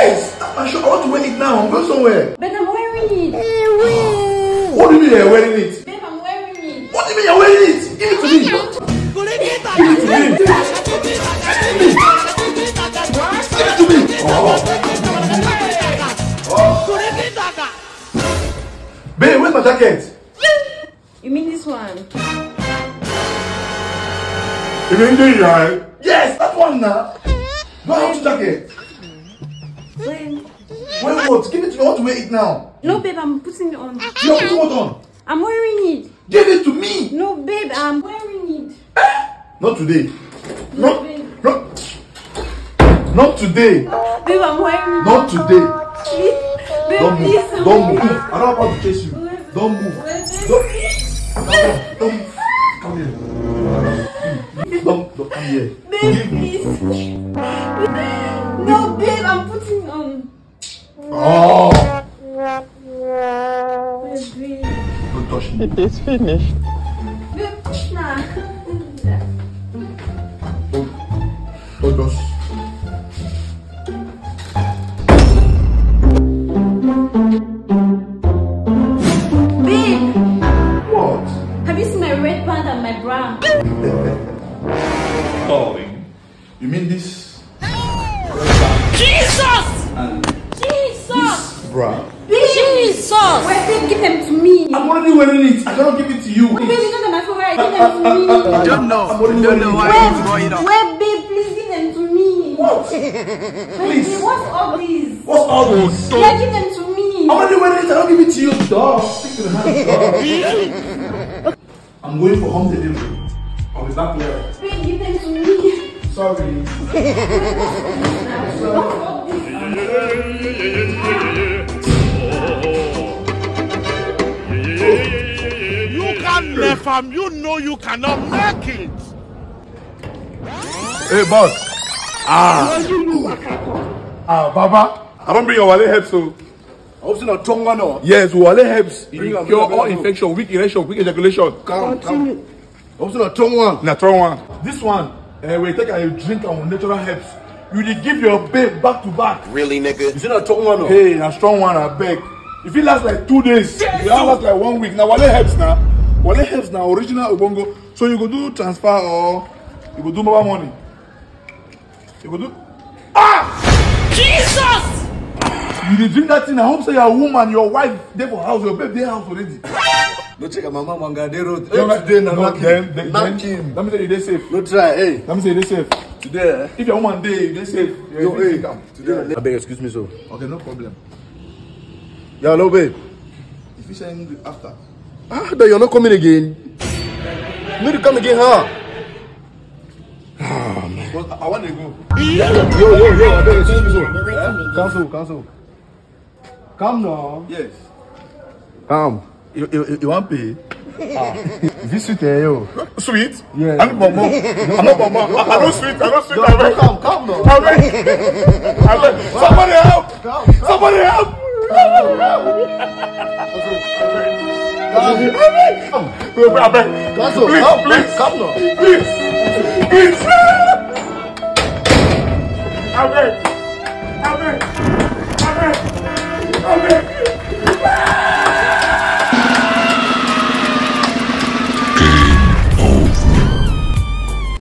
Yes! I'm sure I want to wear it now. Go somewhere. But I'm wearing it. Eh, What do you mean you're wearing it? Babe, I'm wearing it. What do you mean you're wearing it? Give it to me. Give it to me. Give it to me. Give it to me. Oh. Babe, where's my jacket? You mean this one? You mean this one? Yes, that one now. Jacket. When? Wait, what? Give it to me. I want to wear it now. No, babe, I'm putting it on. You are putting what on? I'm wearing it. Give it to me. No, babe, I'm wearing it. Not today. No, Not, not, not today. Babe, I'm wearing it. Not today. Please. Babe, Don't move. please. Don't move. I don't want to chase you. Don't move. Don't, don't move. Come here. Don't, don't come here. Babe, please. No, babe, I'm putting. Oh. Don't touch me. It is finished. Babe, nah. Don't, don't just. Babe, What? have you seen my red pant and my bra? Darling. You mean this? Jesus! This bra? Jesus! Wait, babe, give them to me. I'm already wearing it. I cannot give it to you. Oh, babe, you know that my favorite. Give them to me. I Don't know. I'm already Don't wearing know it. why it's going on. Wait, babe, please give them to me. What? Babe, Please. what's all this? What's all this? Yeah, give them to me. I'm already wearing it. I don't give it to you. Dog. Stick to the hand. Dog. I'm going for home delivery. I'll be back later. Babe, give them to me. Sorry. What's can. You know you cannot make it. Hey, boss. Ah. Ah, Baba. I don't bring your wallet help, so. I hope not tongue no. Yes, Wales Herbs. It cure bring all bring am. infection, weak erection, weak ejaculation. Come, come. Hope not tongue one. Na throw one. This one, uh, we take a drink and natural herbs. You dey give your babe back to back. Really, nigga? Is it not tongue one no? Hey, na strong one, I beg. If it last like two days, it will last like one week. Now, Wales Herbs now. Wale helps now, original Ubongo. So you go do transfer or you go do mobile money. You go do. Ah! Jesus! You dey drink that thing. I hope say your woman, your wife, there for house, your babe dey house already. No check my mama Mangade road. You know, Hey, today na then, Knocking. let me say you dey safe. No try, hey. Let me say you dey safe. Today, eh? If your woman dey, you dey safe. You Yo, hey. Today, I beg excuse me, so. Okay, no problem. Yeah, no, babe. If you send after. Ah, then you're not coming again. You need to come again, huh? Ah But I, I want to go. Yo, yo, yo, I beg excuse me, so. Cancel, cancel. Come now. Yes. Come. You, you, you want pay? Is this sweet, eh, yo? Sweet? Yeah. I'm not mama. I'm not mama. I, I don't sweet. I don't sweet. I beg. Come, come now. I beg. I beg. Somebody help. Somebody help. Abeg, abeg, please, please, please.